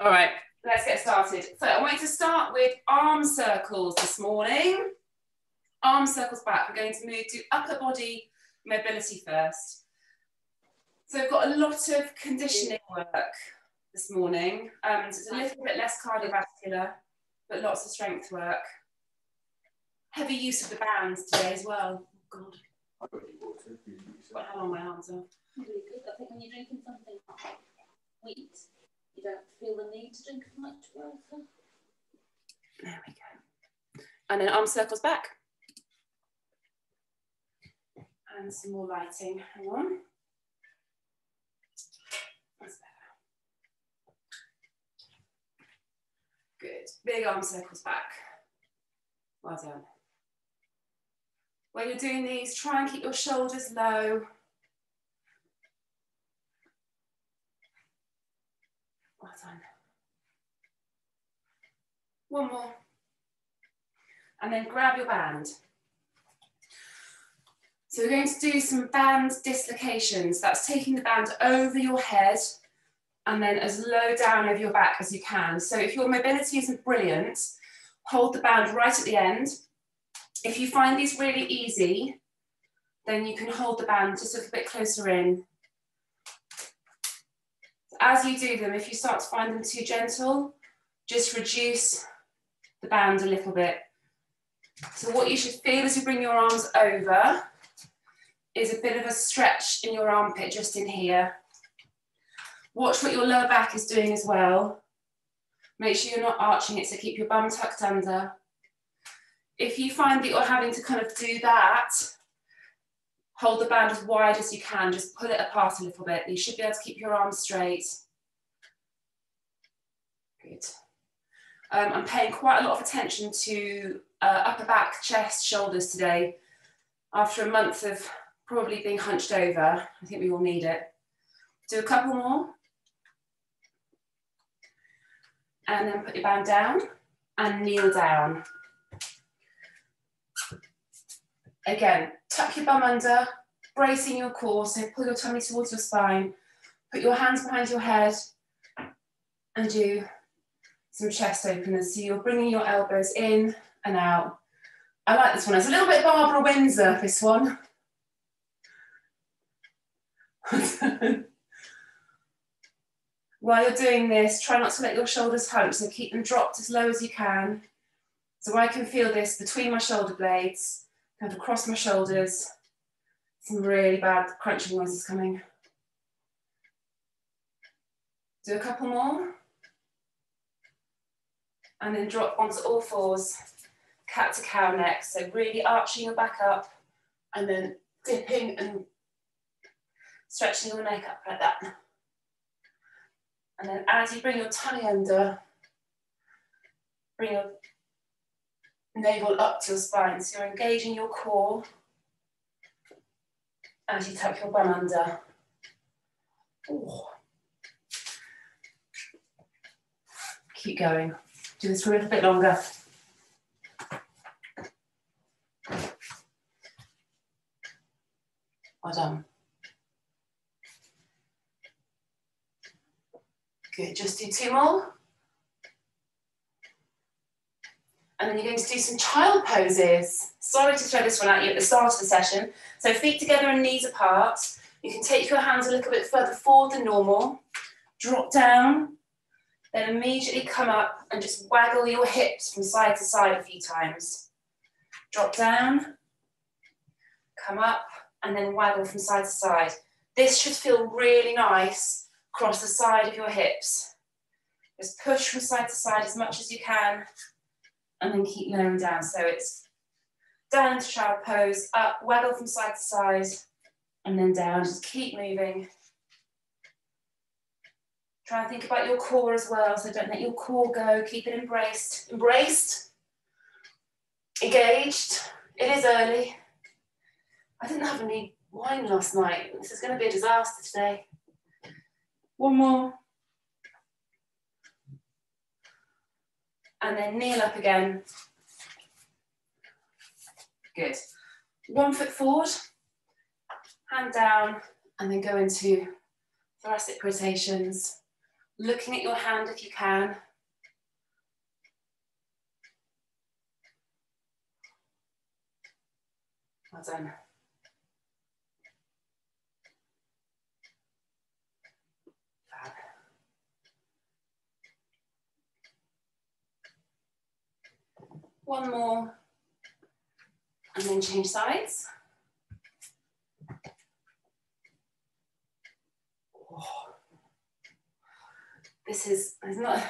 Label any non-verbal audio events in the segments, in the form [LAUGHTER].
All right, let's get started. So I want you to start with arm circles this morning. Arm circles back. We're going to move to upper body mobility first. So we've got a lot of conditioning work this morning. Um, so it's a little bit less cardiovascular, but lots of strength work. Heavy use of the bands today as well. Oh God. Got hell on my arms are. Really good. I think when you're drinking something you don't feel the need to drink much water. There we go. And then arm circles back. And some more lighting. Hang on. That's better. Good. Big arm circles back. Well done. When you're doing these, try and keep your shoulders low. Well done. One more. And then grab your band. So we're going to do some band dislocations. That's taking the band over your head and then as low down over your back as you can. So if your mobility isn't brilliant, hold the band right at the end. If you find these really easy, then you can hold the band just a little bit closer in. As you do them, if you start to find them too gentle, just reduce the band a little bit. So what you should feel as you bring your arms over is a bit of a stretch in your armpit just in here. Watch what your lower back is doing as well. Make sure you're not arching it, so keep your bum tucked under. If you find that you're having to kind of do that, hold the band as wide as you can, just pull it apart a little bit. You should be able to keep your arms straight. Good. Um, I'm paying quite a lot of attention to uh, upper back, chest, shoulders today. After a month of probably being hunched over. I think we all need it. Do a couple more. And then put your band down and kneel down. Again, tuck your bum under, bracing your core, so pull your tummy towards your spine. Put your hands behind your head and do some chest openers. So you're bringing your elbows in and out. I like this one. It's a little bit Barbara Windsor, this one. While you're doing this, try not to let your shoulders hunch, so keep them dropped as low as you can. So I can feel this between my shoulder blades, kind of across my shoulders. Some really bad crunching noises coming. Do a couple more. And then drop onto all fours, cat to cow next. So really arching your back up and then dipping and stretching your neck up like that. And then as you bring your tummy under, bring your navel up to your spine. So you're engaging your core as you tuck your bum under. Ooh. Keep going. Do this for a little bit longer. Well done. Good, just do two more. And then you're going to do some child poses. Sorry to throw this one at you at the start of the session. So feet together and knees apart. You can take your hands a little bit further forward than normal. Drop down, then immediately come up and just waggle your hips from side to side a few times. Drop down, come up, and then waggle from side to side. This should feel really nice across the side of your hips. Just push from side to side as much as you can and then keep lowering down. So it's down into child pose, up, waggle from side to side, and then down. Just keep moving. Try and think about your core as well. So don't let your core go. Keep it embraced. Embraced. Engaged. It is early. I didn't have any wine last night. This is going to be a disaster today. One more. And then kneel up again. Good. One foot forward, hand down, and then go into thoracic rotations. Looking at your hand if you can. Well done. One more, and then change sides. Oh. This is, is not,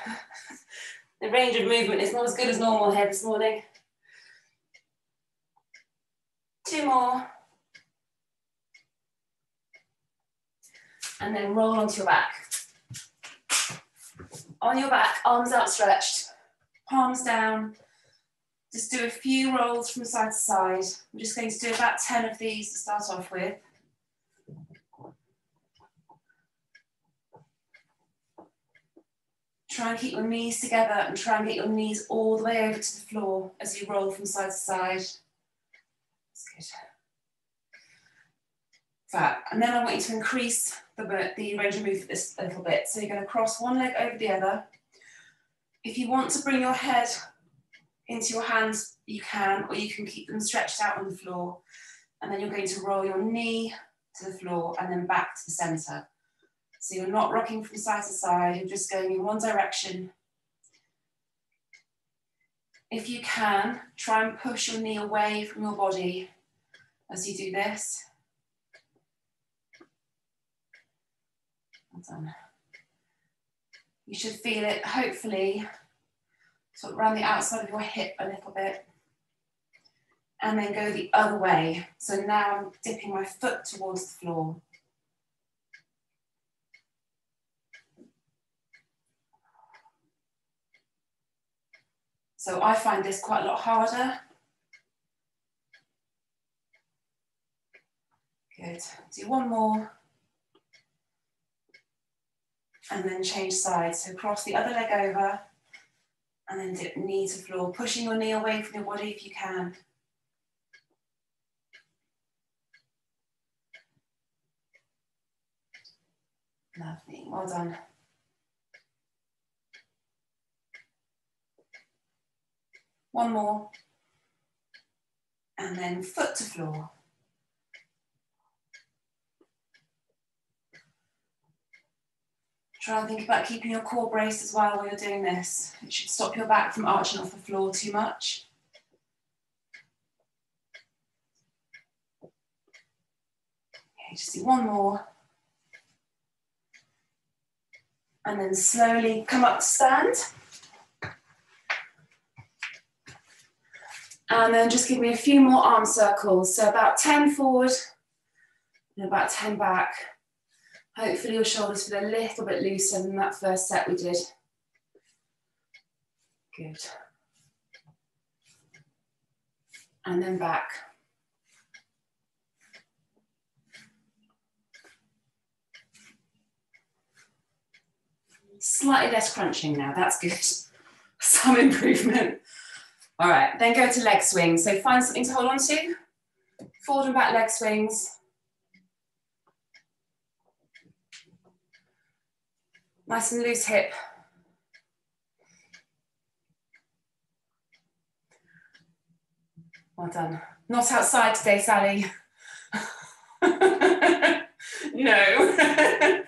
[LAUGHS] the range of movement is not as good as normal here this morning. Two more. And then roll onto your back. On your back, arms outstretched, palms down. Just do a few rolls from side to side. I'm just going to do about 10 of these to start off with. Try and keep your knees together and try and get your knees all the way over to the floor as you roll from side to side. That's good. And then I want you to increase the, the range of movement this a little bit. So you're going to cross one leg over the other. If you want to bring your head into your hands, you can, or you can keep them stretched out on the floor. And then you're going to roll your knee to the floor and then back to the center. So you're not rocking from side to side, you're just going in one direction. If you can, try and push your knee away from your body as you do this. Well done. You should feel it, hopefully, sort of around the outside of your hip a little bit. And then go the other way. So now I'm dipping my foot towards the floor. So I find this quite a lot harder. Good, do one more. And then change sides. So cross the other leg over and then dip knee to floor, pushing your knee away from your body if you can. Lovely, well done. One more. And then foot to floor. Try and think about keeping your core braced as well while you're doing this. It should stop your back from arching off the floor too much. Okay, just do one more. And then slowly come up to stand. Um, and then just give me a few more arm circles. So about 10 forward and about 10 back. Hopefully your shoulders feel a little bit looser than that first set we did. Good. And then back. Slightly less crunching now, that's good. [LAUGHS] Some improvement. All right, then go to leg swings. So find something to hold on to. Forward and back leg swings. Nice and loose hip. Well done. Not outside today, Sally. [LAUGHS] no. [LAUGHS]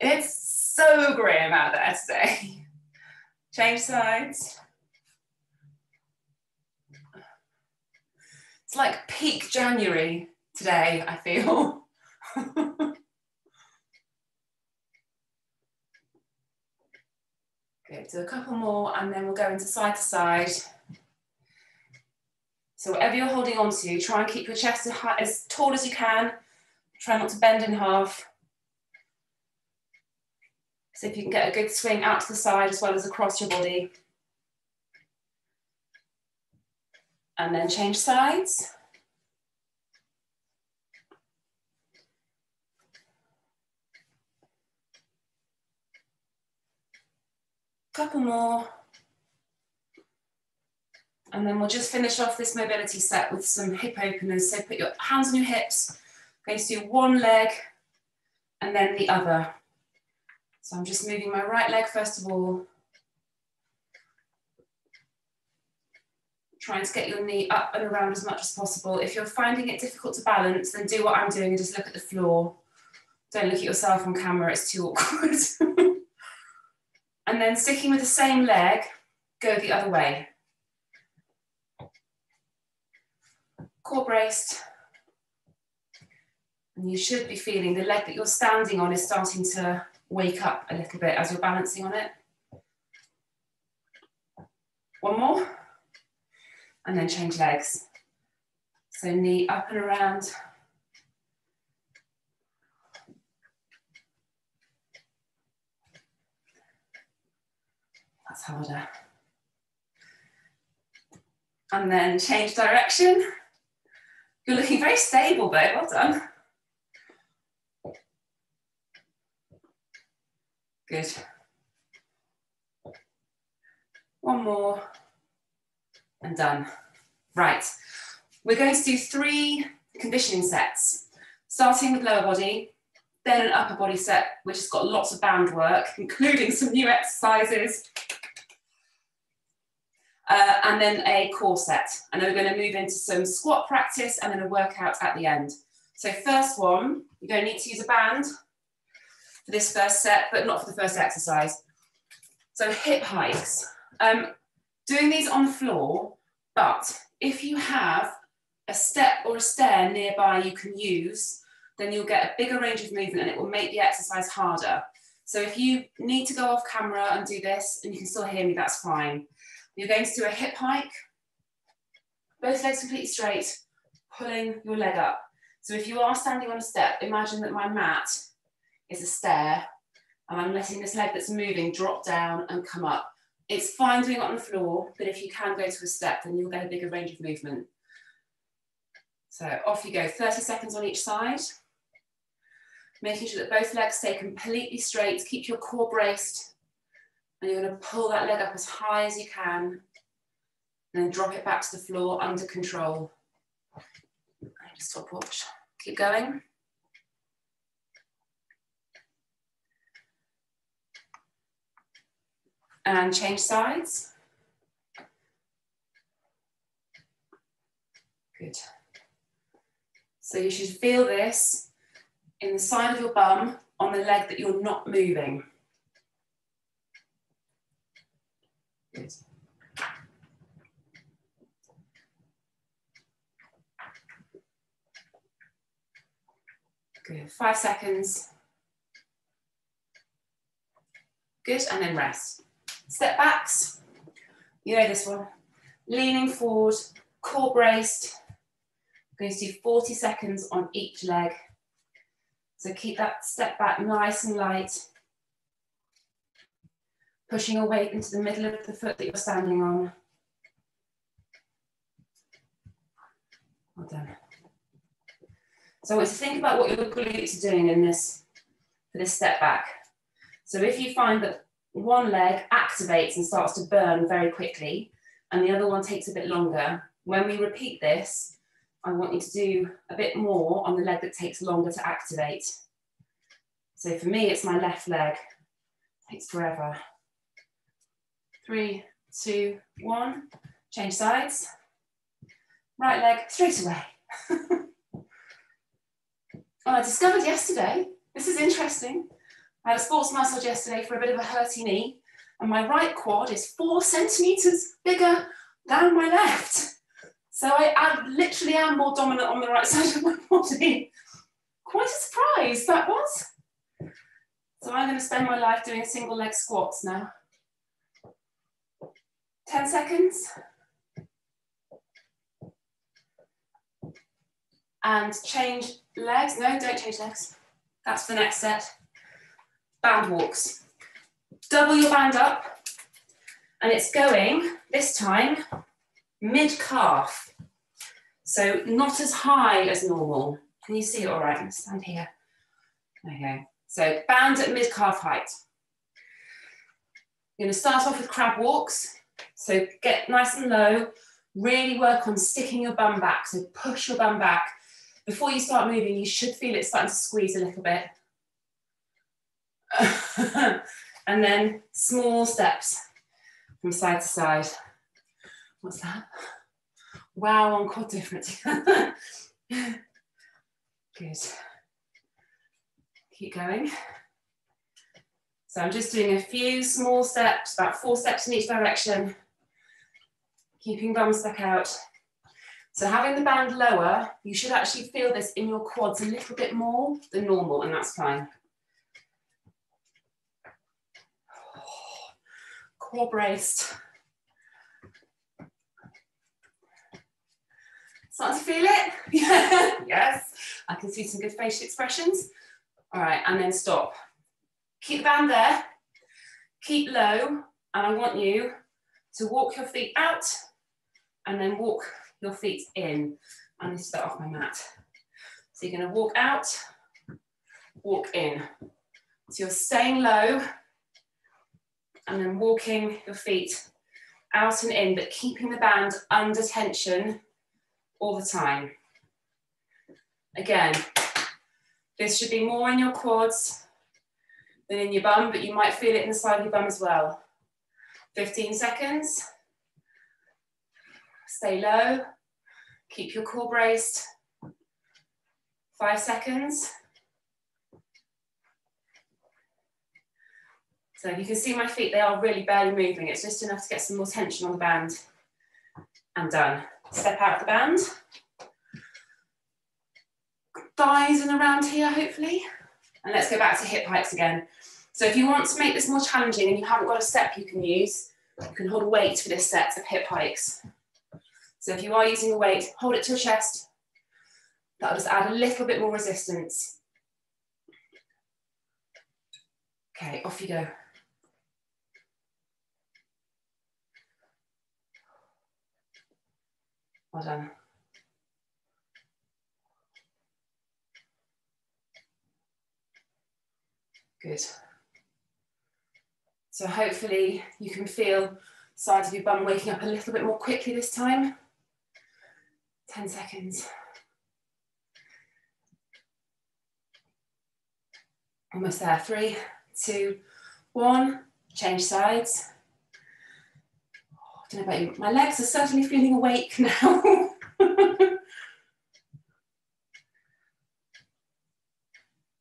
it's so grim out there today. Change sides. It's like peak January today, I feel. [LAUGHS] Good, do a couple more and then we'll go into side to side. So whatever you're holding on to, try and keep your chest as, as tall as you can. Try not to bend in half. So if you can get a good swing out to the side as well as across your body. And then change sides. Couple more. And then we'll just finish off this mobility set with some hip openers. So put your hands on your hips, going to one leg and then the other. So I'm just moving my right leg first of all. Trying to get your knee up and around as much as possible. If you're finding it difficult to balance, then do what I'm doing and just look at the floor. Don't look at yourself on camera, it's too awkward. [LAUGHS] and then sticking with the same leg, go the other way. Core braced. And you should be feeling the leg that you're standing on is starting to wake up a little bit as you're balancing on it. One more, and then change legs. So knee up and around. That's harder. And then change direction. You're looking very stable, though. Well done. Good. One more and done. Right, we're going to do three conditioning sets, starting with lower body, then an upper body set, which has got lots of band work, [LAUGHS] including some new exercises, uh, and then a core set. And then we're going to move into some squat practice and then a workout at the end. So first one, you're going to need to use a band for this first set, but not for the first exercise. So hip hikes. Um, doing these on the floor, but if you have a step or a stair nearby you can use, then you'll get a bigger range of movement and it will make the exercise harder. So if you need to go off camera and do this and you can still hear me, that's fine. You're going to do a hip hike, both legs completely straight, pulling your leg up. So if you are standing on a step, imagine that my mat is a stair and I'm letting this leg that's moving drop down and come up. It's fine doing it on the floor, but if you can go to a step, then you'll get a bigger range of movement. So off you go, 30 seconds on each side. Making sure that both legs stay completely straight, keep your core braced, and you're gonna pull that leg up as high as you can, and then drop it back to the floor under control. Just stopwatch, keep going. And change sides. Good. So you should feel this in the side of your bum on the leg that you're not moving. Good. Good, five seconds. Good, and then rest. Step backs, you know this one. Leaning forward, core braced. Going to do 40 seconds on each leg. So keep that step back nice and light. Pushing your weight into the middle of the foot that you're standing on. Well done. So I want you to think about what your glutes are doing in this, for this step back. So if you find that one leg activates and starts to burn very quickly, and the other one takes a bit longer. When we repeat this, I want you to do a bit more on the leg that takes longer to activate. So for me, it's my left leg. It takes forever. Three, two, one. Change sides. Right leg straight away. [LAUGHS] oh, I discovered yesterday, this is interesting. I had a sports massage yesterday for a bit of a hurty knee, and my right quad is four centimeters bigger than my left. So I, I literally am more dominant on the right [LAUGHS] side of my body. Quite a surprise that was. So I'm going to spend my life doing single leg squats now. 10 seconds. And change legs. No, don't change legs. That's the next set band walks. Double your band up, and it's going, this time, mid-calf. So not as high as normal. Can you see it all right? Stand here. Okay, so band at mid-calf height. You're gonna start off with crab walks. So get nice and low, really work on sticking your bum back. So push your bum back. Before you start moving, you should feel it starting to squeeze a little bit [LAUGHS] and then small steps from side to side. What's that? Wow, on quad difference. [LAUGHS] Good. Keep going. So I'm just doing a few small steps, about four steps in each direction, keeping bum stuck out. So having the band lower, you should actually feel this in your quads a little bit more than normal, and that's fine. Core braced. Starting to feel it? [LAUGHS] yes. I can see some good facial expressions. All right, and then stop. Keep the band there. Keep low, and I want you to walk your feet out and then walk your feet in. I need to start off my mat. So you're going to walk out, walk in. So you're staying low and then walking your feet out and in, but keeping the band under tension all the time. Again, this should be more in your quads than in your bum, but you might feel it in the side of your bum as well. 15 seconds. Stay low. Keep your core braced. Five seconds. So you can see my feet, they are really barely moving. It's just enough to get some more tension on the band. And done. Step out the band. Thighs and around here, hopefully. And let's go back to hip hikes again. So if you want to make this more challenging and you haven't got a step you can use, you can hold weight for this set of hip hikes. So if you are using a weight, hold it to your chest. That'll just add a little bit more resistance. Okay, off you go. Well done. Good. So hopefully you can feel sides of your bum waking up a little bit more quickly this time. 10 seconds. Almost there. Three, two, one. Change sides. Don't know about you. My legs are certainly feeling awake [LAUGHS] now.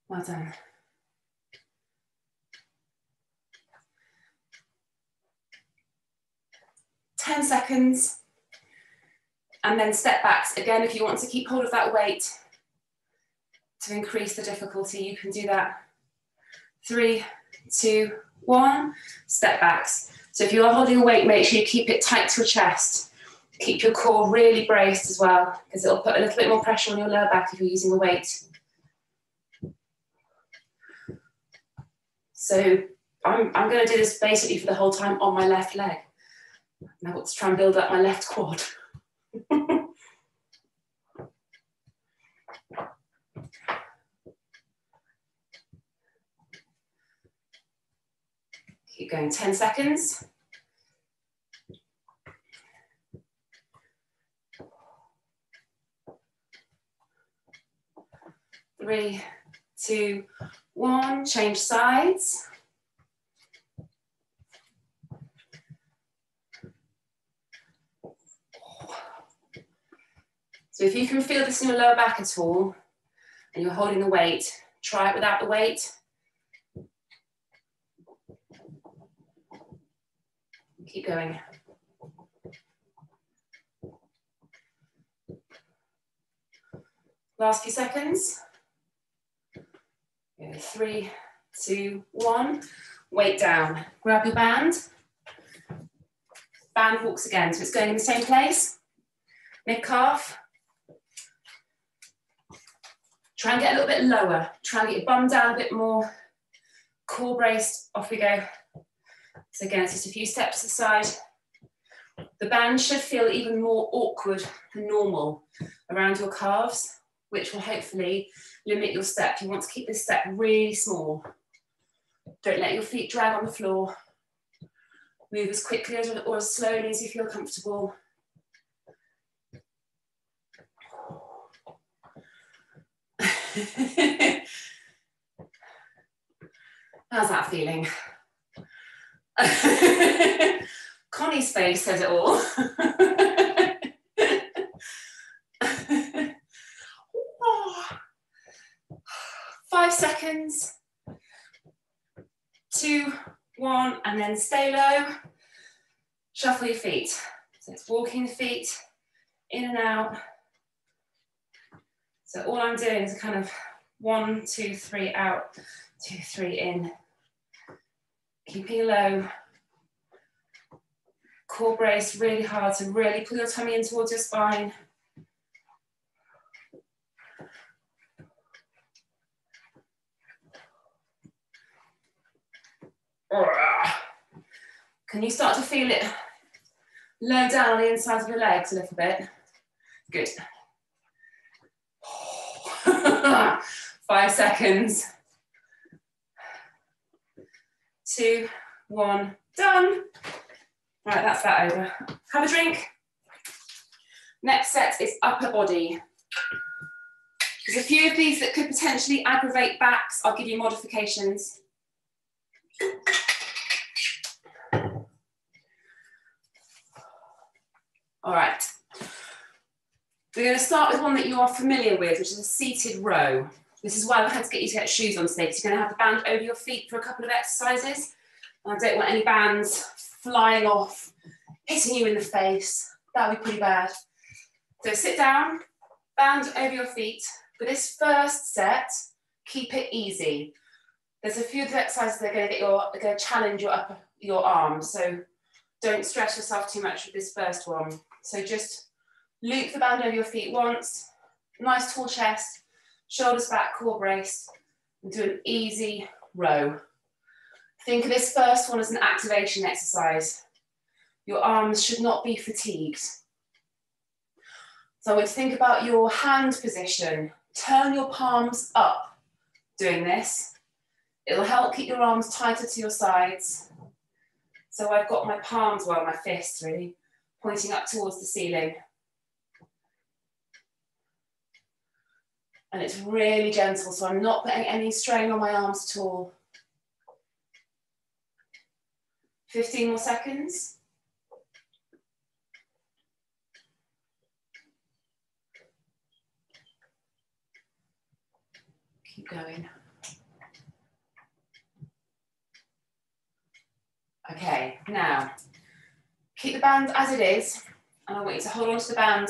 well done. Ten seconds and then step backs. Again, if you want to keep hold of that weight to increase the difficulty, you can do that. Three, two, one, step backs. So if you are holding a weight, make sure you keep it tight to your chest. Keep your core really braced as well, because it'll put a little bit more pressure on your lower back if you're using the weight. So I'm, I'm going to do this basically for the whole time on my left leg. Now let's try and build up my left quad. [LAUGHS] Keep going 10 seconds. Three, two, one, change sides. So if you can feel this in your lower back at all, and you're holding the weight, try it without the weight. Keep going. Last few seconds. Three, two, one. Weight down. Grab your band. Band walks again, so it's going in the same place. Mid calf. Try and get a little bit lower. Try and get your bum down a bit more. Core braced, off we go. So again, it's just a few steps to the side. The band should feel even more awkward than normal around your calves, which will hopefully limit your step. You want to keep this step really small. Don't let your feet drag on the floor. Move as quickly or as slowly as you feel comfortable. [LAUGHS] How's that feeling? [LAUGHS] Connie's face says it all. [LAUGHS] Five seconds. Two, one, and then stay low. Shuffle your feet. So it's walking the feet in and out. So all I'm doing is kind of one, two, three out, two, three in. Keeping low. Core brace really hard to really pull your tummy in towards your spine. Can you start to feel it low down on the inside of your legs a little bit? Good. [SIGHS] Five seconds. Two, one, done. Right, that's that over. Have a drink. Next set is upper body. There's a few of these that could potentially aggravate backs. I'll give you modifications. All right. We're going to start with one that you are familiar with, which is a seated row. This is why I had to get you to get shoes on today, because you're going to have the band over your feet for a couple of exercises. I don't want any bands flying off, hitting you in the face. That would be pretty bad. So sit down, band over your feet. For this first set, keep it easy. There's a few of exercises that are going to get your, are to challenge your upper, your arms. So don't stress yourself too much with this first one. So just loop the band over your feet once, nice tall chest, shoulders back, core brace, and do an easy row. Think of this first one as an activation exercise. Your arms should not be fatigued. So I would think about your hand position. Turn your palms up doing this. It'll help keep your arms tighter to your sides. So I've got my palms, well, my fists really, pointing up towards the ceiling. And it's really gentle, so I'm not putting any strain on my arms at all. 15 more seconds. Keep going. Okay, now keep the band as it is, and I want you to hold on to the band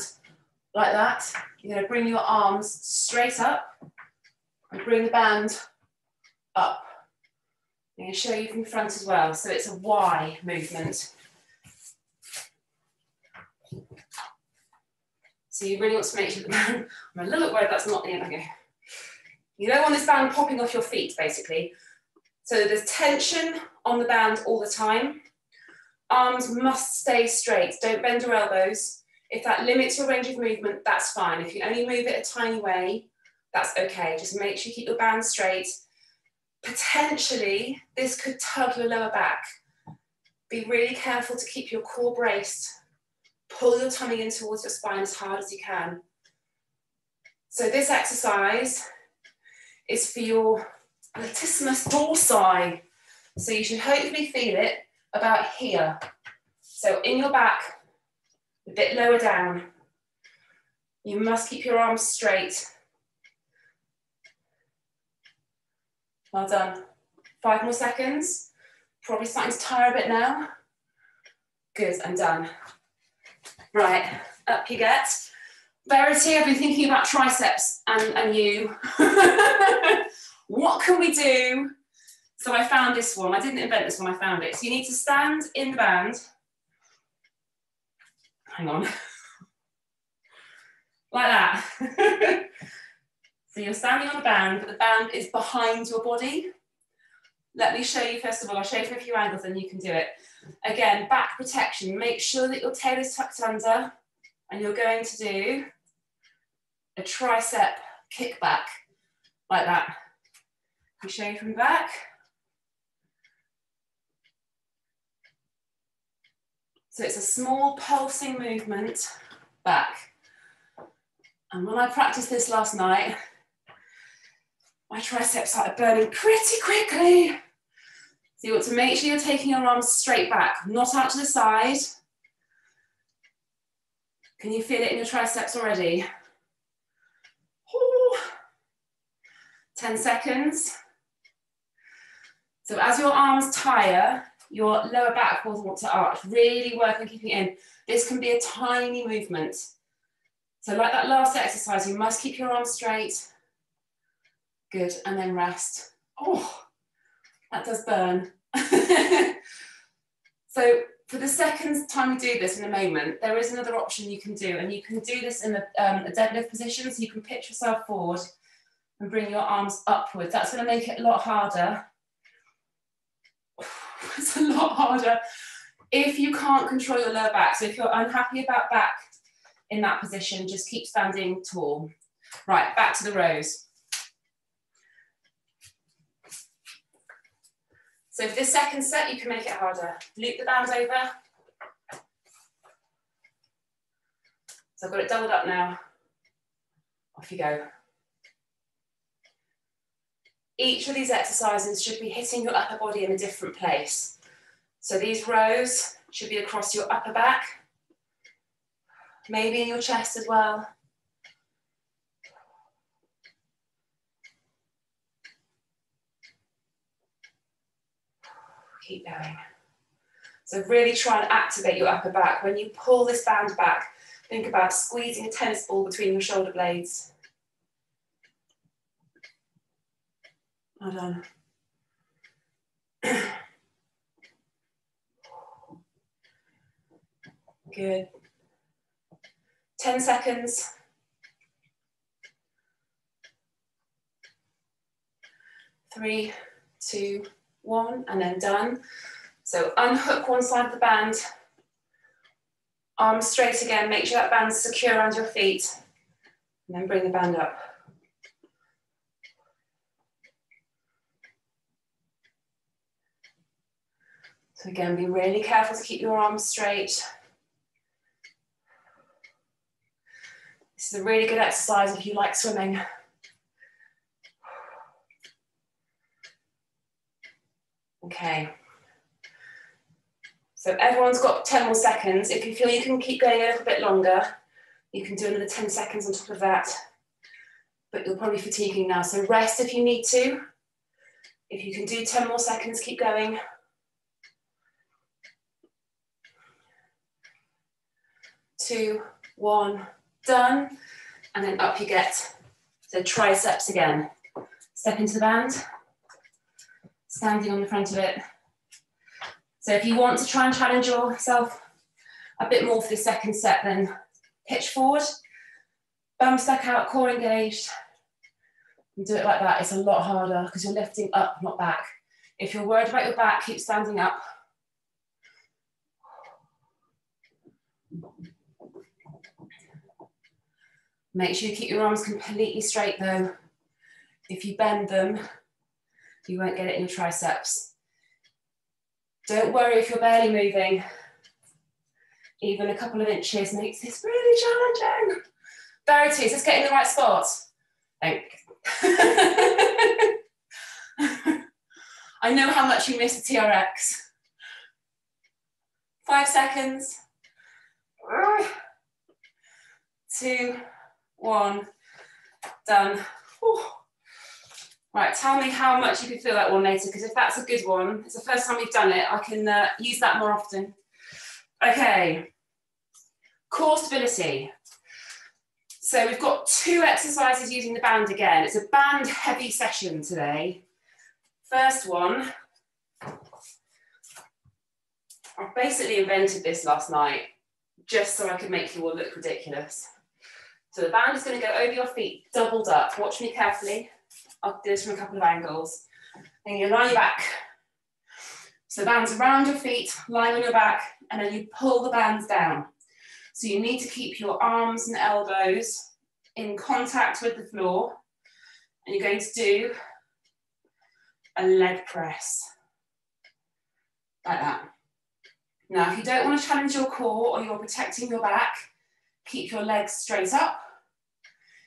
like that. You're going to bring your arms straight up and bring the band up. I'm to show you from the front as well. So it's a Y movement. So you really want to make sure the band, I'm a little bit worried that's not the end. Okay. You don't want this band popping off your feet, basically. So there's tension on the band all the time. Arms must stay straight. Don't bend your elbows. If that limits your range of movement, that's fine. If you only move it a tiny way, that's okay. Just make sure you keep your band straight. Potentially, this could tug your lower back. Be really careful to keep your core braced. Pull your tummy in towards your spine as hard as you can. So this exercise is for your latissimus dorsi. So you should hopefully feel it about here. So in your back, a bit lower down. You must keep your arms straight. Well done. Five more seconds. Probably starting to tire a bit now. Good, I'm done. Right, up you get. Verity, I've been thinking about triceps and, and you. [LAUGHS] what can we do? So I found this one. I didn't invent this one, I found it. So you need to stand in the band. Hang on. [LAUGHS] like that. [LAUGHS] so you're standing on the band, but the band is behind your body. Let me show you first of all, I'll show you a few angles and you can do it. Again, back protection. Make sure that your tail is tucked under and you're going to do a tricep kickback like that. Me show you from back. So it's a small pulsing movement back. And when I practiced this last night, my triceps started burning pretty quickly. So you want to make sure you're taking your arms straight back, not out to the side. Can you feel it in your triceps already? Ooh. 10 seconds. So as your arms tire, your lower back will want to arch. Really work on keeping it in. This can be a tiny movement. So like that last exercise, you must keep your arms straight. Good, and then rest. Oh, that does burn. [LAUGHS] so for the second time we do this in a moment, there is another option you can do, and you can do this in a, um, a deadlift position, so you can pitch yourself forward and bring your arms upwards. That's gonna make it a lot harder. [LAUGHS] it's a lot harder if you can't control your lower back. So if you're unhappy about back in that position, just keep standing tall. Right, back to the rows. So for this second set, you can make it harder. Loop the band over. So I've got it doubled up now. Off you go. Each of these exercises should be hitting your upper body in a different place. So these rows should be across your upper back, maybe in your chest as well. Keep going. So really try and activate your upper back. When you pull this band back, think about squeezing a tennis ball between your shoulder blades. Well done. Good. 10 seconds. Three, two, one, and then done. So unhook one side of the band, arms straight again, make sure that band's secure around your feet, and then bring the band up. So again, be really careful to keep your arms straight. This is a really good exercise if you like swimming. Okay. So everyone's got 10 more seconds. If you feel you can keep going a little bit longer, you can do another 10 seconds on top of that. But you're probably fatiguing now. So rest if you need to. If you can do 10 more seconds, keep going. Two, one, done. And then up you get. So triceps again. Step into the band standing on the front of it. So if you want to try and challenge yourself a bit more for the second set, then pitch forward, bum stuck out, core engaged, and do it like that. It's a lot harder because you're lifting up, not back. If you're worried about your back, keep standing up. Make sure you keep your arms completely straight though. If you bend them, you won't get it in your triceps. Don't worry if you're barely moving. Even a couple of inches makes this really challenging. Verities, let's get in the right spot. [LAUGHS] I know how much you miss the TRX. Five seconds. Two, one, done. Whew. Right, tell me how much you can feel that one later, because if that's a good one, it's the first time we've done it, I can uh, use that more often. Okay, core stability. So we've got two exercises using the band again. It's a band heavy session today. First one, I basically invented this last night just so I could make you all look ridiculous. So the band is going to go over your feet, doubled up. Watch me carefully. I'll do this from a couple of angles. Then you lie back. So the band's around your feet, lying on your back, and then you pull the bands down. So you need to keep your arms and elbows in contact with the floor. And you're going to do a leg press, like that. Now, if you don't want to challenge your core or you're protecting your back, keep your legs straight up.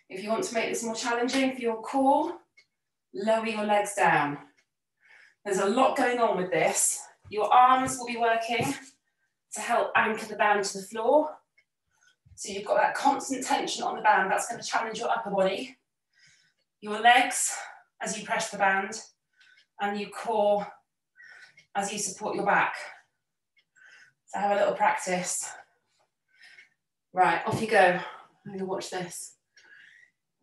If you want to make this more challenging for your core, lower your legs down. There's a lot going on with this. Your arms will be working to help anchor the band to the floor. So you've got that constant tension on the band. That's going to challenge your upper body. Your legs as you press the band and your core as you support your back. So have a little practice. Right, off you go. I'm going to watch this.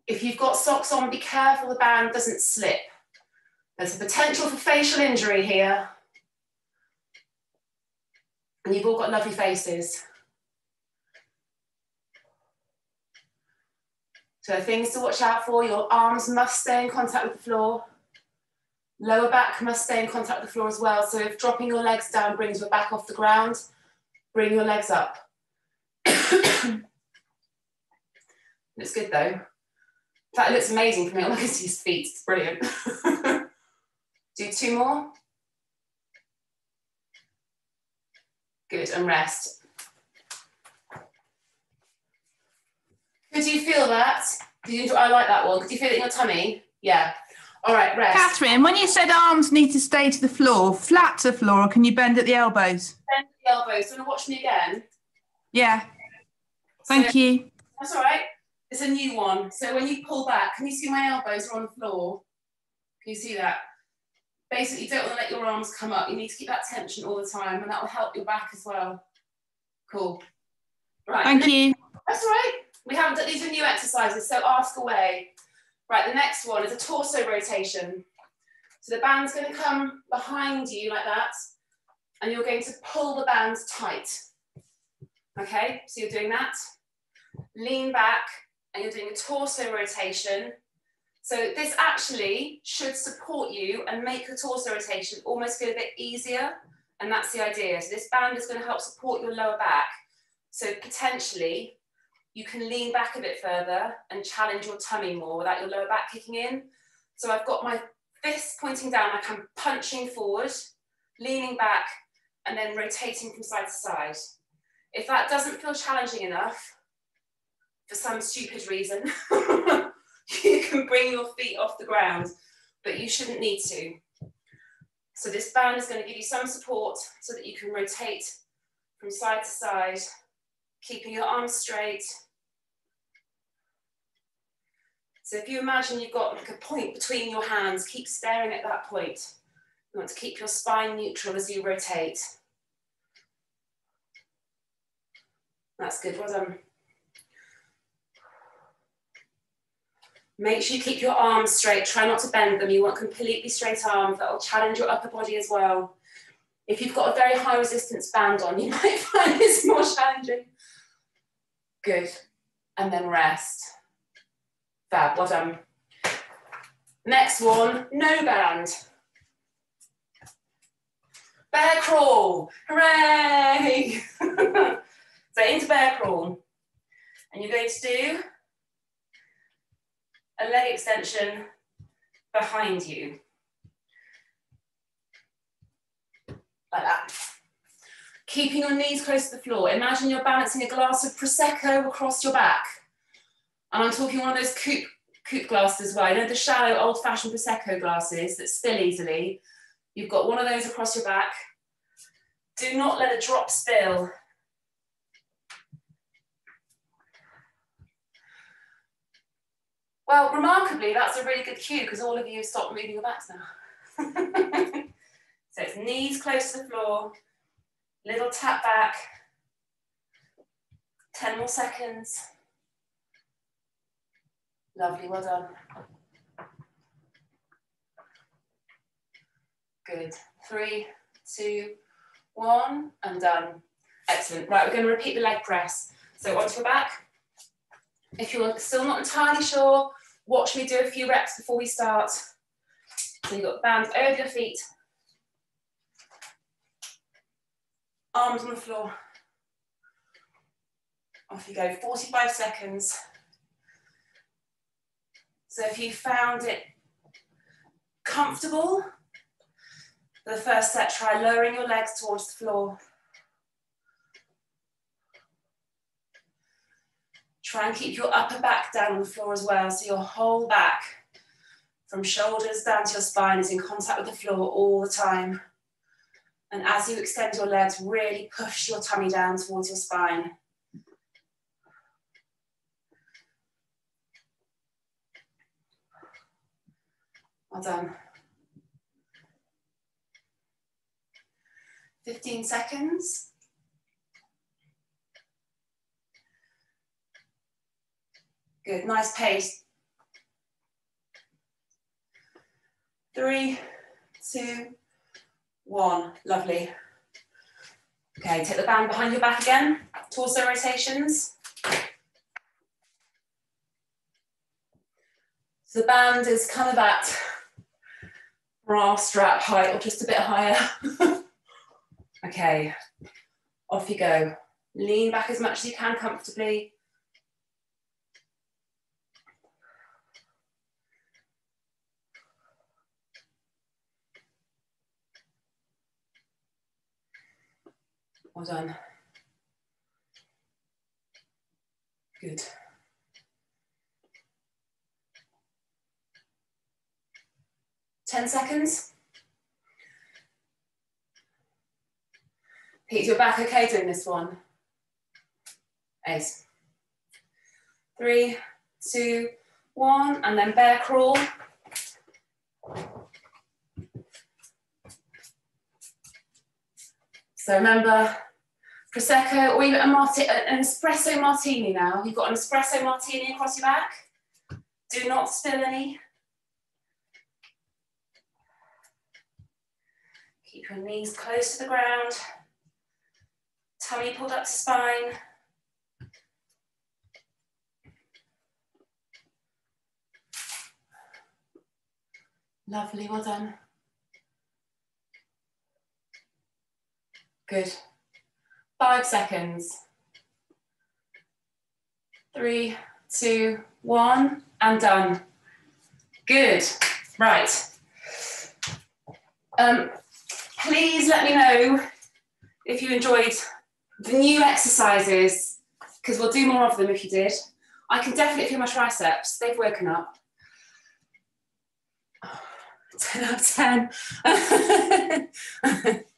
If you've got socks on, be careful the band doesn't slip. There's a potential for facial injury here. And you've all got lovely faces. So things to watch out for, your arms must stay in contact with the floor. Lower back must stay in contact with the floor as well. So if dropping your legs down brings your back off the ground, bring your legs up. [COUGHS] looks good though. It looks amazing for me. Can see his feet. It's brilliant. [LAUGHS] Do two more. Good, and rest. Could you feel that? Did you enjoy, I like that one. Could you feel it in your tummy? Yeah. All right, rest. Catherine, when you said arms need to stay to the floor, flat to the floor, or can you bend at the elbows? Bend at the elbows. Do you want to watch me again? Yeah. Thank So- you. That's all right. It's a new one. So when you pull back, can you see my elbows are on the floor? Can you see that? Basically, you don't want to let your arms come up. You need to keep that tension all the time, and that will help your back as well. Cool. Right. Thank you. That's all right. We haven't done these are new exercises, so ask away. Right, the next one is a torso rotation. So the band's going to come behind you like that, and you're going to pull the band tight. Okay, so you're doing that. Lean back, and you're doing a torso rotation. So this actually should support you and make the torso rotation almost feel a bit easier, and that's the idea. So this band is going to help support your lower back. So potentially you can lean back a bit further and challenge your tummy more without your lower back kicking in. So I've got my fist pointing down like I'm punching forward, leaning back, and then rotating from side to side. If that doesn't feel challenging enough, for some stupid reason, [LAUGHS] you can bring your feet off the ground, but you shouldn't need to. So this band is going to give you some support so that you can rotate from side to side, keeping your arms straight. So if you imagine you've got like a point between your hands, keep staring at that point. You want to keep your spine neutral as you rotate. That's good, well done. Make sure you keep your arms straight. Try not to bend them. You want completely straight arms. That will challenge your upper body as well. If you've got a very high resistance band on, you [LAUGHS] might find this more challenging. Good. And then rest. Fab, well done. Next one, no band. Bear crawl, hooray! [LAUGHS] so into bear crawl. And you're going to do a leg extension behind you. Like that. Keeping your knees close to the floor. Imagine you're balancing a glass of Prosecco across your back. And I'm talking one of those coupe, coupe glasses as well. You know, the shallow, old fashioned Prosecco glasses that spill easily. You've got one of those across your back. Do not let a drop spill. Well, remarkably, that's a really good cue because all of you have stopped moving your backs now. [LAUGHS] so it's knees close to the floor, little tap back. 10 more seconds. Lovely, well done. Good. Three, two, one, and done. Excellent. Right, we're going to repeat the leg press. So onto your back. If you're still not entirely sure, watch me do a few reps before we start. So you've got bands over your feet, arms on the floor. Off you go, 45 seconds. So if you found it comfortable, for the first set, try lowering your legs towards the floor. Try and keep your upper back down on the floor as well, so your whole back from shoulders down to your spine is in contact with the floor all the time. And as you extend your legs, really push your tummy down towards your spine. Well done. 15 seconds. Good, nice pace. Three, two, one. Lovely. Okay, take the band behind your back again. Torso rotations. So the band is kind of at bra strap height or just a bit higher. [LAUGHS] okay, off you go. Lean back as much as you can comfortably. Well done. Good. Ten seconds. Pete, you're back okay doing this one? Ace. Three, two, one, and then bear crawl. So remember, Prosecco or even a marti an espresso martini now. You've got an espresso martini across your back. Do not spill any. Keep your knees close to the ground. Tummy pulled up to spine. Lovely, well done. Good. Five seconds. Three, two, one, and done. Good. Right. Um, please let me know if you enjoyed the new exercises, because we'll do more of them if you did. I can definitely feel my triceps. They've woken up. [SIGHS] 10 out of 10. [LAUGHS]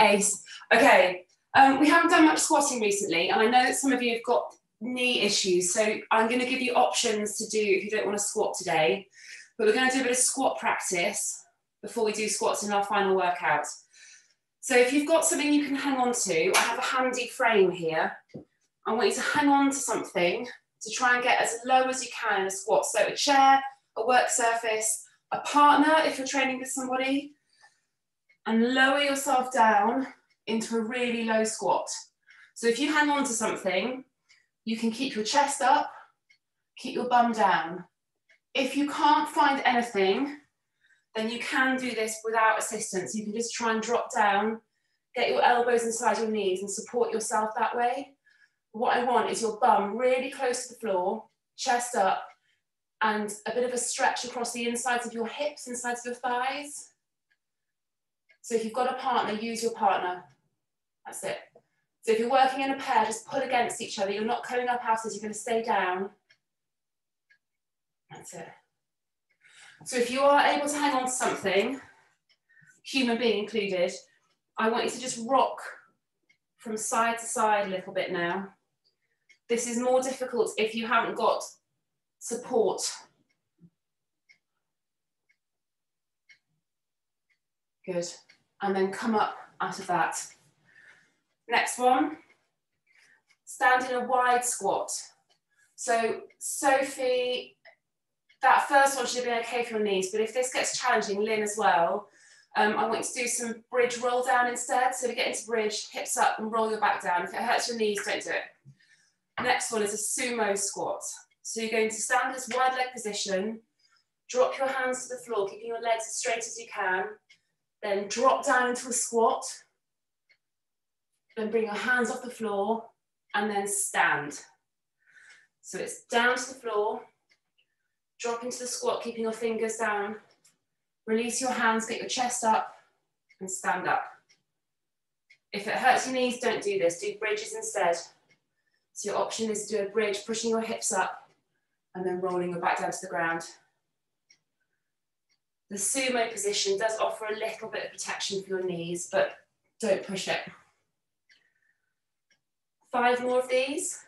Ace. Okay, um, we haven't done much squatting recently, and I know that some of you have got knee issues, so I'm going to give you options to do if you don't want to squat today. But we're going to do a bit of squat practice before we do squats in our final workout. So if you've got something you can hang on to, I have a handy frame here. I want you to hang on to something to try and get as low as you can in a squat. So a chair, a work surface, a partner if you're training with somebody, and lower yourself down into a really low squat. So if you hang on to something, you can keep your chest up, keep your bum down. If you can't find anything, then you can do this without assistance. You can just try and drop down, get your elbows inside your knees and support yourself that way. What I want is your bum really close to the floor, chest up, and a bit of a stretch across the insides of your hips, insides of your thighs. So if you've got a partner, use your partner. That's it. So if you're working in a pair, just pull against each other. You're not coming up out as you're going to stay down. That's it. So if you are able to hang on to something, human being included, I want you to just rock from side to side a little bit now. This is more difficult if you haven't got support. Good and then come up out of that. Next one, stand in a wide squat. So Sophie, that first one should have been okay for your knees, but if this gets challenging, Lynn as well, um, I want you to do some bridge roll down instead. So we get into bridge, hips up and roll your back down. If it hurts your knees, don't do it. Next one is a sumo squat. So you're going to stand in this wide leg position, drop your hands to the floor, keeping your legs as straight as you can, then drop down into a squat. Then bring your hands off the floor and then stand. So it's down to the floor, drop into the squat, keeping your fingers down. Release your hands, get your chest up and stand up. If it hurts your knees, don't do this. Do bridges instead. So your option is to do a bridge, pushing your hips up and then rolling your back down to the ground. The sumo position does offer a little bit of protection for your knees, but don't push it. Five more of these.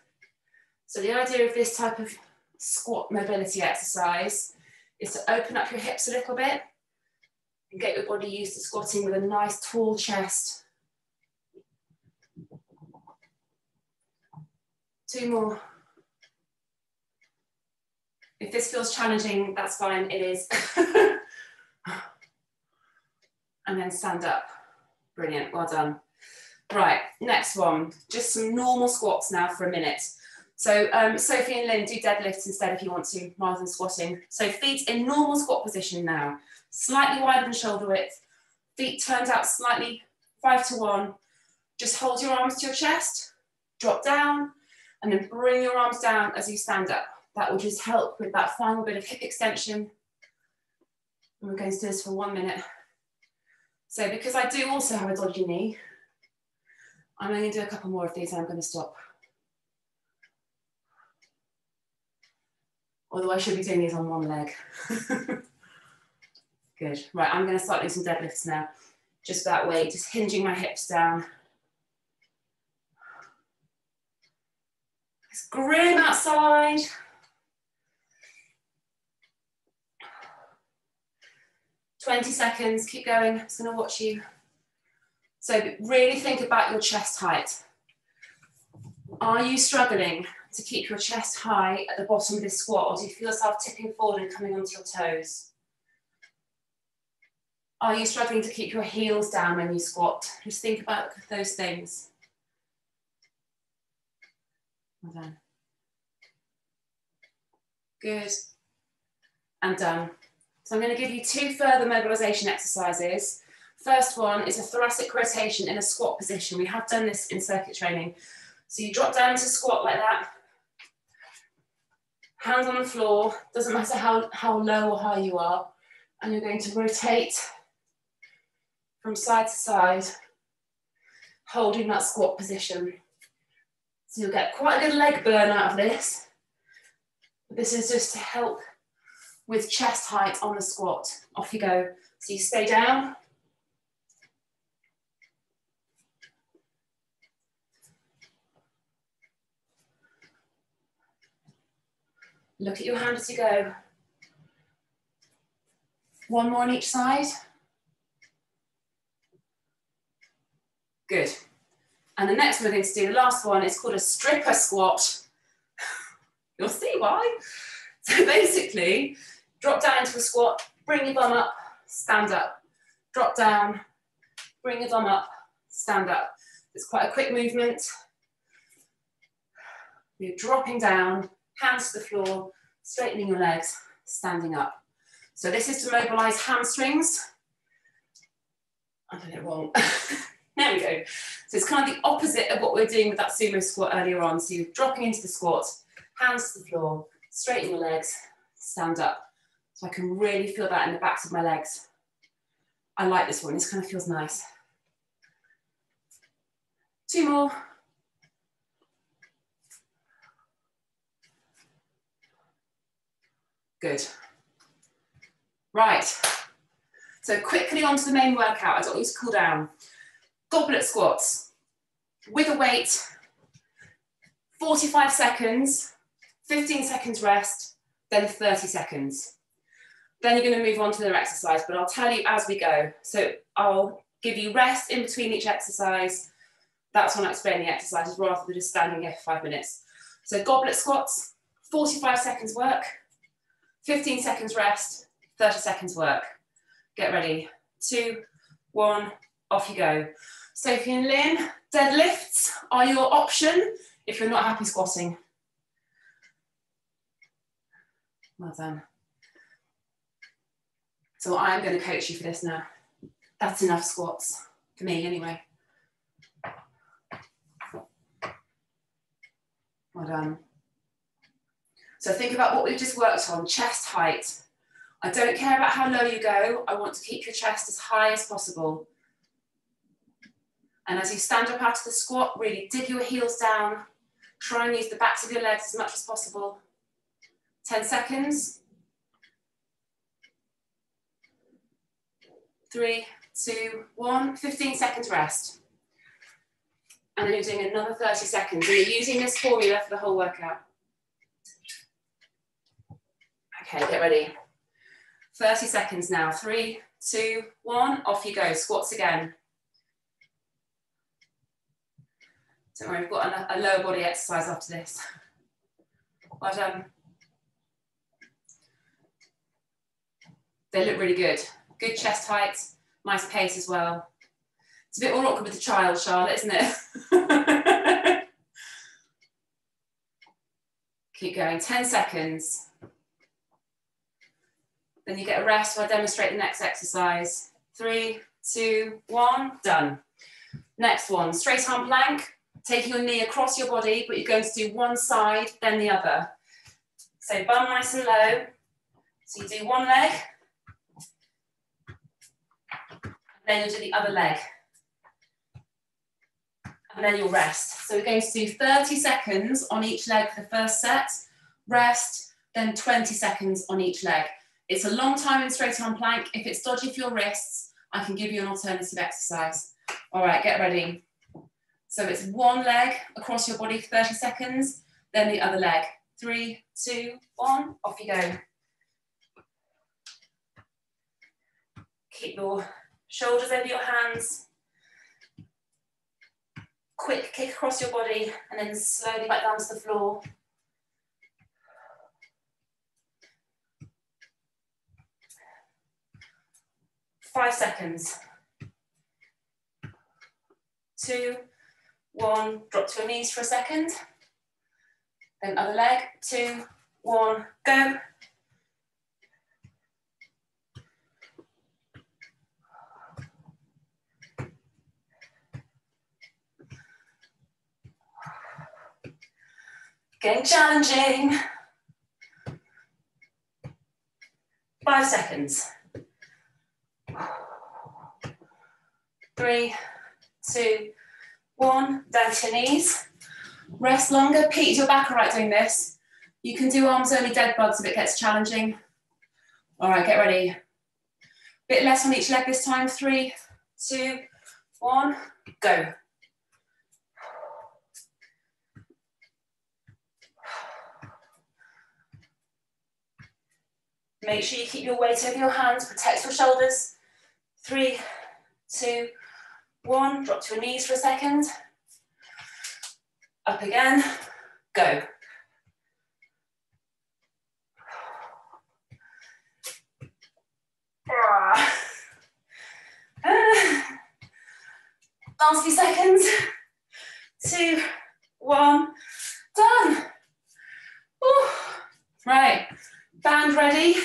So the idea of this type of squat mobility exercise is to open up your hips a little bit and get your body used to squatting with a nice tall chest. Two more. If this feels challenging, that's fine, it is. [LAUGHS] and then stand up. Brilliant, well done. Right, next one, just some normal squats now for a minute. So um, Sophie and Lynn do deadlifts instead if you want to, rather than squatting. So feet in normal squat position now, slightly wider than shoulder width, feet turned out slightly five to one. Just hold your arms to your chest, drop down, and then bring your arms down as you stand up. That will just help with that final bit of hip extension. And we're going to do this for one minute. So because I do also have a dodgy knee, I'm only going to do a couple more of these and I'm going to stop. Although I should be doing these on one leg. [LAUGHS] Good. Right, I'm going to start doing some deadlifts now. Just that way, just hinging my hips down. It's grim outside. Twenty seconds. Keep going. I'm just going to watch you. So really think about your chest height. Are you struggling to keep your chest high at the bottom of this squat or do you feel yourself tipping forward and coming onto your toes? Are you struggling to keep your heels down when you squat? Just think about those things. Well done. Good. And done. So I'm going to give you two further mobilization exercises. First one is a thoracic rotation in a squat position. We have done this in circuit training. So you drop down to squat like that. Hands on the floor, doesn't matter how, how low or high you are. And you're going to rotate from side to side, holding that squat position. So you'll get quite a good leg burn out of this. This is just to help with chest height on the squat. Off you go. So you stay down, Look at your hand as you go. One more on each side. Good. And the next one we're going to do, the last one, is called a stripper squat. [LAUGHS] You'll see why. So basically, drop down into a squat, bring your bum up, stand up. Drop down, bring your bum up, stand up. It's quite a quick movement. You're dropping down, hands to the floor, straightening your legs, standing up. So this is to mobilize hamstrings. I done it wrong. there we go. So it's kind of the opposite of what we are doing with that sumo squat earlier on. So you're dropping into the squat, hands to the floor, straighten your legs, stand up. So I can really feel that in the backs of my legs. I like this one, this kind of feels nice. Two more. Good. Right. So quickly onto the main workout. I don't want you to cool down. Goblet squats with a weight, 45 seconds, 15 seconds rest, then 30 seconds. Then you're going to move on to the exercise, but I'll tell you as we go. So I'll give you rest in between each exercise. That's when I explain the exercises rather than just standing here for five minutes. So goblet squats, 45 seconds work, 15 seconds rest, 30 seconds work. Get ready. Two, one, off you go. Sophie and Lynn, deadlifts are your option if you're not happy squatting. Well done. So I'm going to coach you for this now. That's enough squats, for me anyway. Well done. So think about what we've just worked on, chest height. I don't care about how low you go. I want to keep your chest as high as possible. And as you stand up out of the squat, really dig your heels down. Try and use the backs of your legs as much as possible. 10 seconds. Three, two, one. 15 seconds rest. And then you're doing another 30 seconds. And you're using this formula for the whole workout. Okay, get ready. 30 seconds now. Three, two, one. Off you go. Squats again. Don't worry, we've got a, lower body exercise after this. Well done. They look really good. Good chest height, nice pace as well. It's a bit more awkward with the child, Charlotte, isn't it? [LAUGHS] Keep going, 10 seconds. Then you get a rest while I demonstrate the next exercise. Three, two, one, done. Next one, straight arm plank, taking your knee across your body, but you're going to do one side, then the other. So bum nice and low. So you do one leg, then you'll do the other leg. And then you'll rest. So we're going to do 30 seconds on each leg for the first set, rest, then 20 seconds on each leg. It's a long time in straight arm plank. If it's dodgy for your wrists, I can give you an alternative exercise. All right, get ready. So it's one leg across your body for 30 seconds, then the other leg. Three, two, one, off you go. Keep your shoulders over your hands. Quick kick across your body and then slowly back down to the floor. Five seconds. Two, one, drop to your knees for a second. Then other leg, two, one, go. Getting challenging. Five seconds. Three, two, one. Down to your knees. Rest longer. Pete, your back all right doing this? You can do arms only dead bugs if it gets challenging. All right, get ready. Bit less on each leg this time. Three, two, one, go. Make sure you keep your weight over your hands, protect your shoulders. Three, two, one. Drop to your knees for a second. Up again, go. Ah. [SIGHS] Last few seconds. Two, one, done. Ooh. Right, band ready.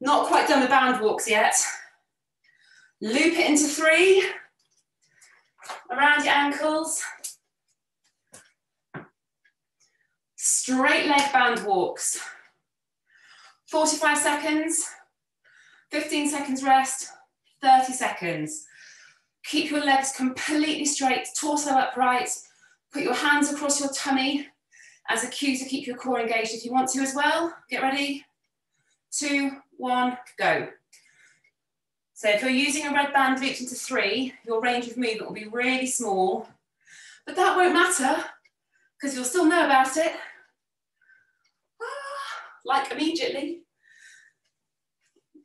Not quite done the band walks yet. Loop it into three, around your ankles. Straight leg band walks. 45 seconds, 15 seconds rest, 30 seconds. Keep your legs completely straight, torso upright. Put your hands across your tummy as a cue to keep your core engaged if you want to as well. Get ready. Two, one, go. So if you're using a red band looped into three, your range of movement will be really small, but that won't matter because you'll still know about it. Ah, like immediately.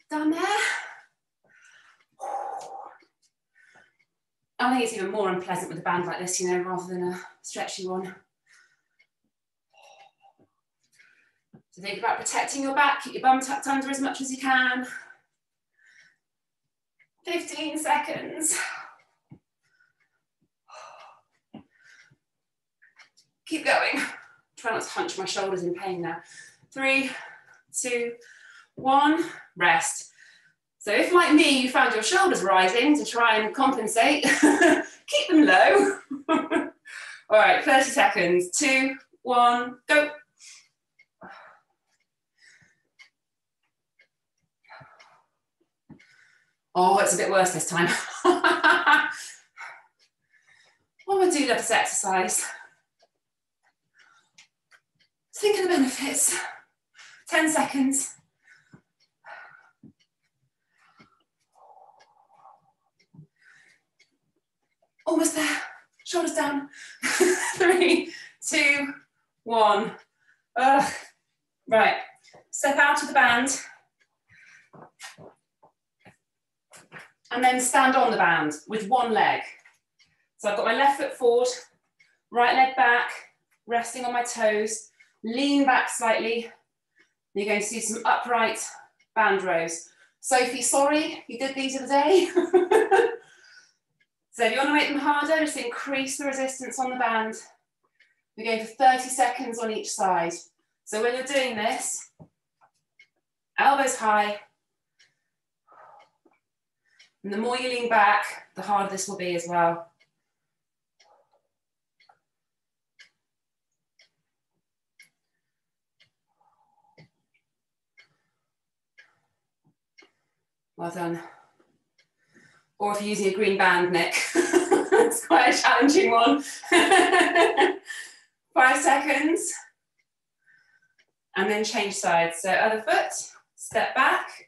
Down there. I think it's even more unpleasant with a band like this, you know, rather than a stretchy one. So think about protecting your back, keep your bum tucked under as much as you can. 15 seconds. Keep going. Try not to hunch my shoulders in pain now. Three, two, one, rest. So if like me, you found your shoulders rising to try and compensate, [LAUGHS] keep them low. [LAUGHS] All right, 30 seconds. Two, one, go. Oh, it's a bit worse this time. [LAUGHS] well, I do love this exercise. Think of the benefits. 10 seconds. Almost there. Shoulders down. [LAUGHS] Three, two, one. Ugh. Right. Step out of the band. And then stand on the band with one leg. So I've got my left foot forward, right leg back, resting on my toes, lean back slightly. You're going to do some upright band rows. Sophie, sorry, you did these the other day. [LAUGHS] so if you want to make them harder, just increase the resistance on the band. We're going for 30 seconds on each side. So when you're doing this, elbows high, and the more you lean back, the harder this will be as well. Well done. Or if you're using a green band, Nick, [LAUGHS] it's quite a challenging one. [LAUGHS] Five seconds. And then change sides. So other foot, step back.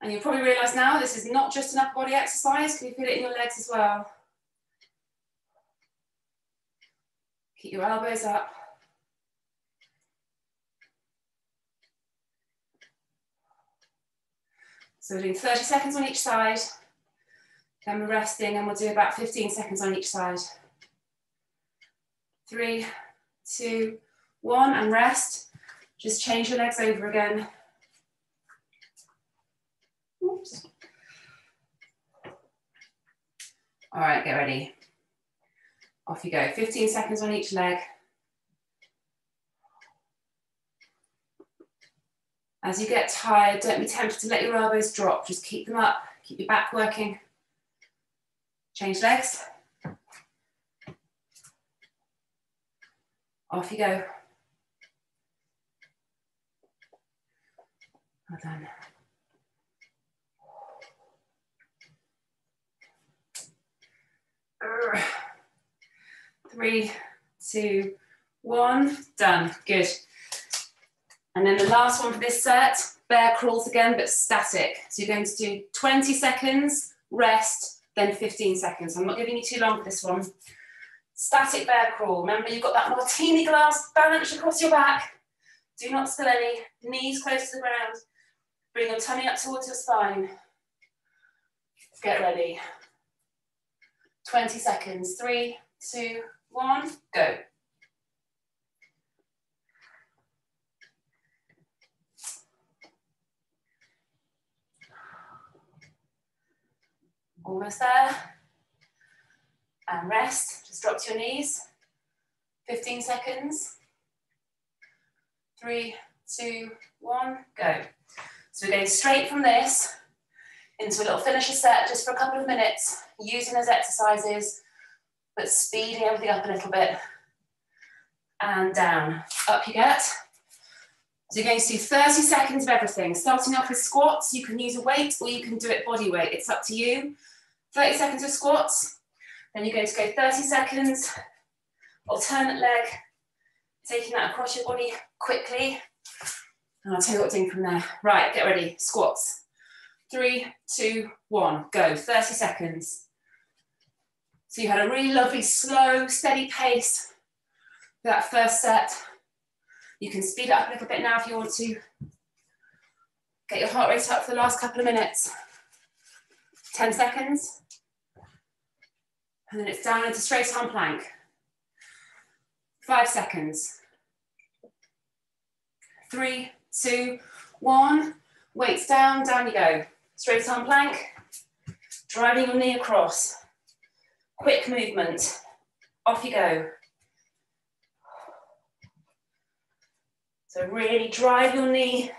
And you'll probably realize now this is not just an upper body exercise. Can you feel it in your legs as well? Keep your elbows up. So we're doing 30 seconds on each side, then we're resting and we'll do about 15 seconds on each side. Three, two, one, and rest. Just change your legs over again. All right, get ready. Off you go. 15 seconds on each leg. As you get tired, don't be tempted to let your elbows drop. Just keep them up, keep your back working. Change legs. Off you go. Well done. Three, two, one, done. Good. And then the last one for this set, bear crawls again, but static. So you're going to do 20 seconds, rest, then 15 seconds. I'm not giving you too long for this one. Static bear crawl. Remember, you've got that martini glass balanced across your back. Do not spill any. Knees close to the ground. Bring your tummy up towards your spine. Get ready. 20 seconds. Three, two, one, go. Almost there. And rest, just drop to your knees. 15 seconds. Three, two, one, go. So we're going straight from this into a little finisher set just for a couple of minutes, using those exercises, but speeding everything up a little bit. And down, up you get. So you're going to do 30 seconds of everything. Starting off with squats, you can use a weight or you can do it body weight. It's up to you. 30 seconds of squats. Then you're going to go 30 seconds, alternate leg, taking that across your body quickly. And I'll tell you what doing from there. Right, get ready, squats. Three, two, one, go, 30 seconds. So you had a really lovely, slow, steady pace for that first set. You can speed it up a little bit now if you want to. Get your heart rate up for the last couple of minutes. 10 seconds. And then it's down into straight arm plank. Five seconds. Three, two, one. Weights down, down you go. Straight arm plank. Driving your knee across. Quick movement. Off you go. So really drive your knee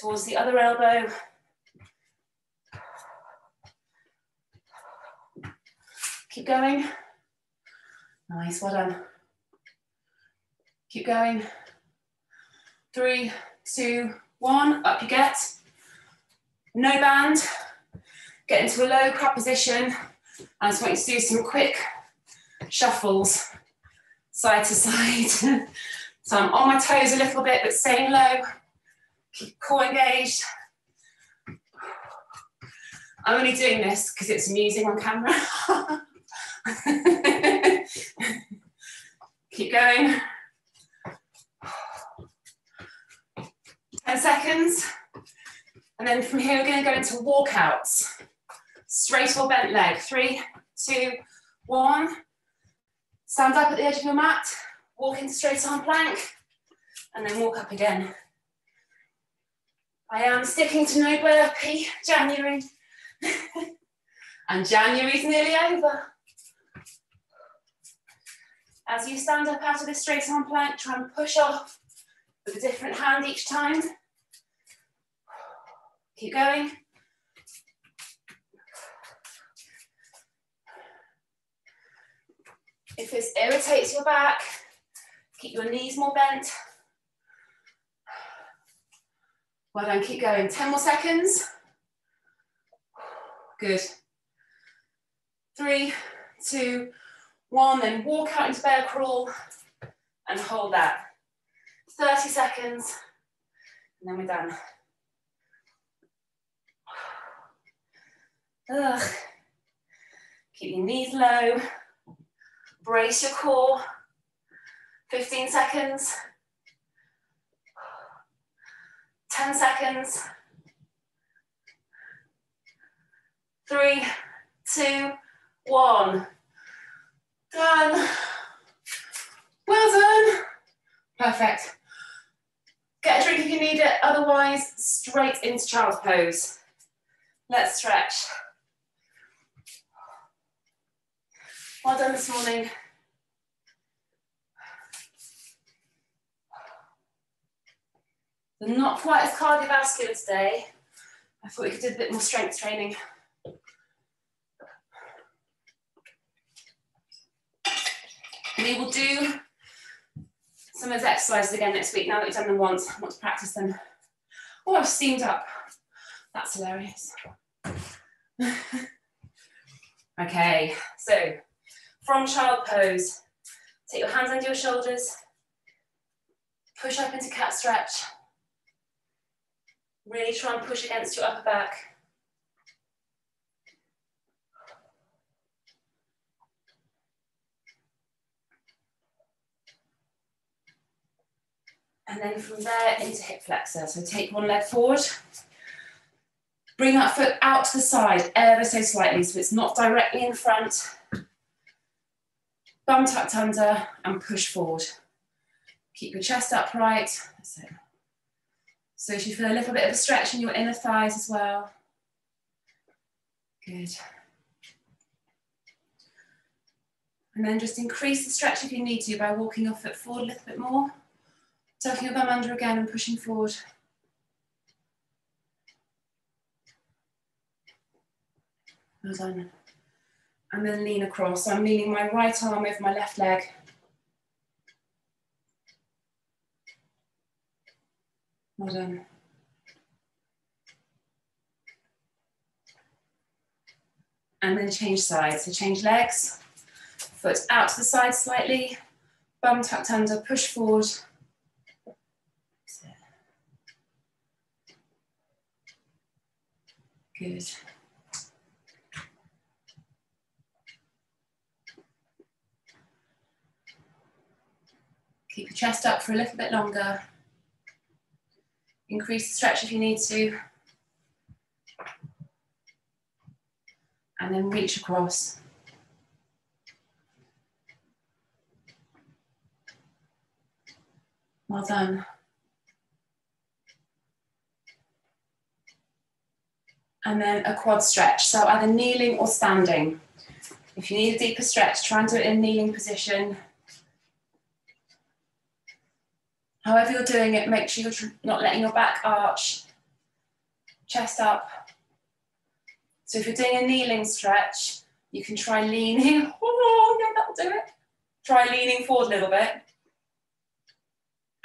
towards the other elbow. Keep going. Nice, well done. Keep going. Three, two, one, up you get. No band. Get into a low crab position. I just want you to do some quick shuffles, side to [LAUGHS] side. So I'm on my toes a little bit, but staying low. Keep core engaged. I'm only doing this because it's amusing on camera. [LAUGHS] Keep going. 10 seconds. And then from here, we're going to go into walkouts. Straight or bent leg. Three, two, one. Stand up at the edge of your mat. Walk into straight arm plank. And then walk up again. I am sticking to no burpee, January. [LAUGHS] and January's nearly over. As you stand up out of this straight arm plank, try and push off with a different hand each time. Keep going. If this irritates your back, keep your knees more bent. Well done, keep going. 10 more seconds. Good. Three, two, one, then walk out into bear crawl and hold that. 30 seconds, and then we're done. Ugh. Keep your knees low. Brace your core. 15 seconds. 10 seconds. Three, two, one. Done. Well done. Perfect. Get a drink if you need it, otherwise straight into child's pose. Let's stretch. Well done this morning. not quite as cardiovascular today. I thought we could do a bit more strength training. We will do some of those exercises again next week. Now that we've done them once, I want to practice them. Oh, I've steamed up. That's hilarious. [LAUGHS] okay, so from child pose, take your hands under your shoulders, push up into cat stretch. Really try and push against your upper back. And then from there into hip flexor. So take one leg forward. Bring that foot out to the side ever so slightly so it's not directly in front. Bum tucked under and push forward. Keep your chest upright. So, so you feel a little bit of a stretch in your inner thighs as well. Good. And then just increase the stretch if you need to by walking your foot forward a little bit more. Tucking your bum under again and pushing forward. Well done. And then lean across. So I'm leaning my right arm over my left leg. Well done. And then change sides. So change legs. Foot out to the side slightly. Bum tucked under, push forward. Good. Keep your chest up for a little bit longer. Increase the stretch if you need to. And then reach across. Well done. and then a quad stretch. So either kneeling or standing. If you need a deeper stretch, try and do it in kneeling position. However you're doing it, make sure you're not letting your back arch, chest up. So if you're doing a kneeling stretch, you can try leaning. [LAUGHS] Oh, yeah, that'll do it. Try leaning forward a little bit.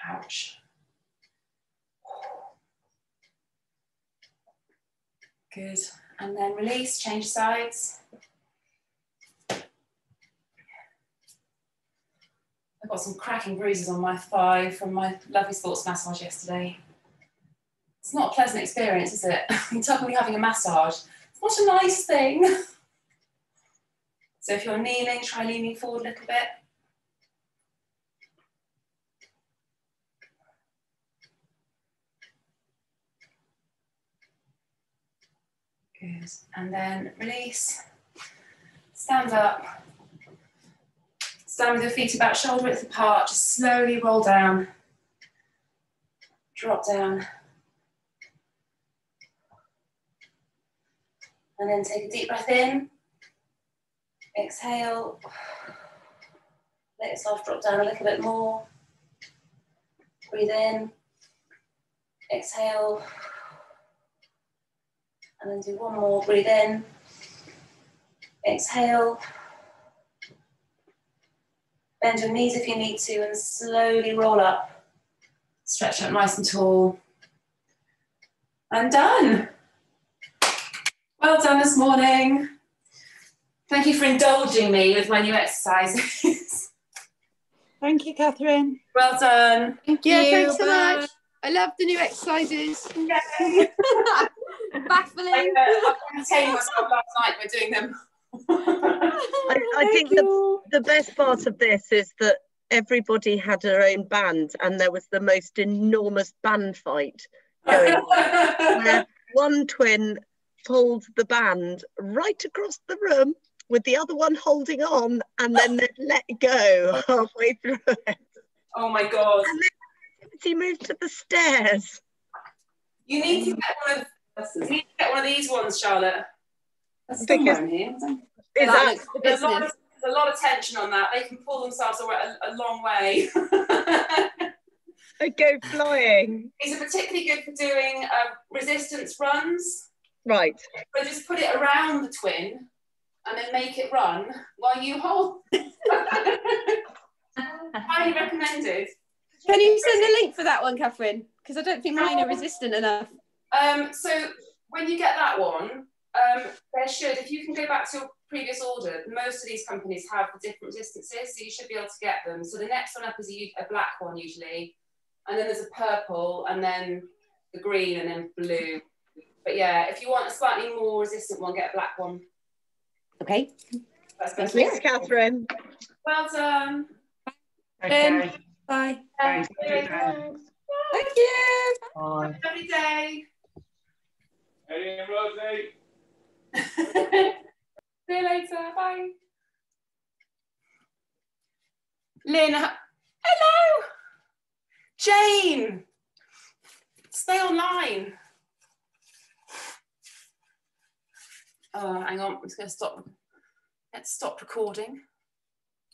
Ouch. Good. And then release, change sides. Got some cracking bruises on my thigh from my lovely sports massage yesterday. It's not a pleasant experience, is it? [LAUGHS] you talk me having a massage. It's What a nice thing. [LAUGHS] So if you're kneeling, try leaning forward a little bit. Good. And then release. Stand up. Stand with your feet about shoulder width apart. Just slowly roll down. Drop down. And then take a deep breath in. Exhale. Let yourself drop down a little bit more. Breathe in. Exhale. And then do one more. Breathe in. Exhale. Bend your knees if you need to and slowly roll up. Stretch up nice and tall. And done. Well done this morning. Thank you for indulging me with my new exercises. [LAUGHS] Thank you, Catherine. well done. Thank you. Yeah, you. thanks so Bye. much. I love the new exercises. Yay. [LAUGHS] Baffling. I, uh, I entertained myself last night by doing them. [LAUGHS] I, [LAUGHS] I think the, the best part of this is that everybody had their own band and there was the most enormous band fight going on [LAUGHS] where one twin pulled the band right across the room with the other one holding on and then they'd let go [LAUGHS] halfway through it. oh my god. And then He moved to the stairs. You need to get one of you need to get one of these ones, Charlotte. There's Because- somewhere in here. Is That that, There's a, lot of, there's a lot of tension on that. They can pull themselves away a, a long way. [LAUGHS] they go flying? These are particularly good for doing uh, resistance runs. Right. So just put it around the twin and then make it run while you hold. [LAUGHS] Highly recommended. Can you send a link for that one, Catherine? Because I don't think mine are resistant enough. Um, so when you get that one, um, there should, if you can go back to your previous order, most of these companies have the different distances, so you should be able to get them. So the next one up is a, a black one usually, and then there's a purple, and then the green, and then blue. But yeah, if you want a slightly more resistant one, get a black one. Okay. That's Thank you. Thanks, Catherine. Well done. Okay. Bye. Thank Thank you. Bye. Have a lovely day. Eddie and Rosie. See you later. Bye. Lynn, hello. Jane, stay online. Oh, hang on. I'm just going to stop. Let's stop recording.